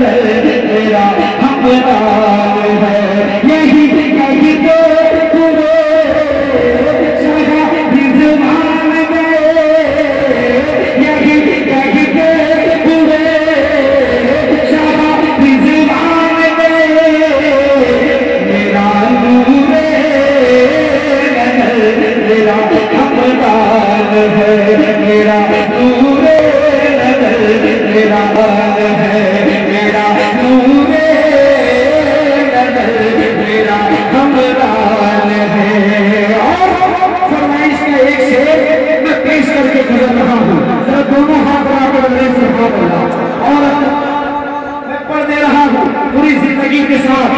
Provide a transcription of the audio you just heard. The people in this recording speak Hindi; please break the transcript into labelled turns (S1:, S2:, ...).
S1: नज़र तेरा है यही कह दो पूरे जबान में यही कह दे पूरे शबाब जबान में मेरा नूरे नज़र तेरा है, मेरा नूरे एक शेर मैं पेश करके गुजर रहा हूँ। दोनों हाथ मेरे से हाथ बढ़ा और मैं पढ़ दे रहा हूँ पूरी ज़िंदगी के साथ